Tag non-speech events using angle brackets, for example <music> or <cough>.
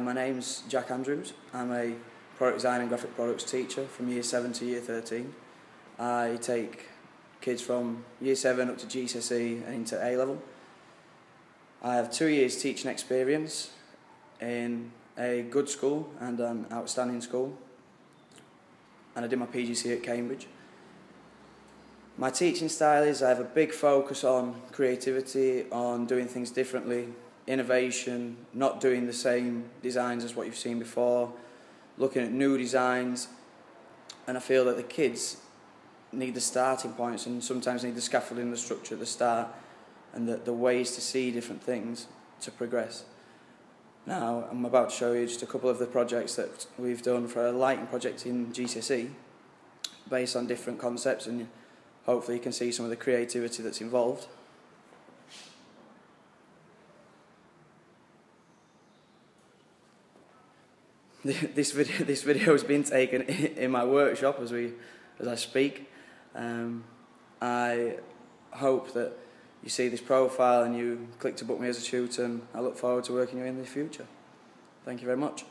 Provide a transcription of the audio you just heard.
My name's Jack Andrews. I'm a product design and graphic products teacher from year 7 to year 13. I take kids from year 7 up to GCSE and into A level. I have two years teaching experience in a good school and an outstanding school. And I did my PGC at Cambridge. My teaching style is I have a big focus on creativity, on doing things differently, innovation, not doing the same designs as what you've seen before, looking at new designs. And I feel that the kids need the starting points and sometimes need the scaffolding, the structure at the start, and the, the ways to see different things to progress. Now, I'm about to show you just a couple of the projects that we've done for a lighting project in GCSE, based on different concepts, and hopefully you can see some of the creativity that's involved. <laughs> this video this video has been taken <laughs> in my workshop as we as I speak. Um, I hope that you see this profile and you click to book me as a tutor and I look forward to working with you in the future. Thank you very much.